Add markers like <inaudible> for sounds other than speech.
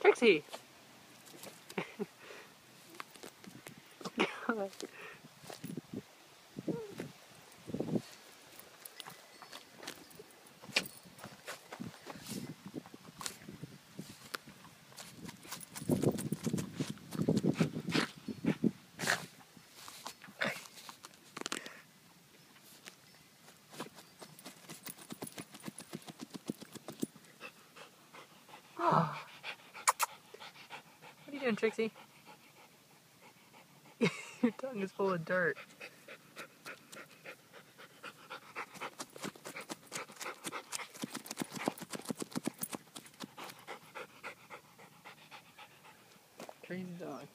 Trixie! God. <laughs> What are you doing, Trixie? <laughs> Your tongue is full of dirt. Crazy dog.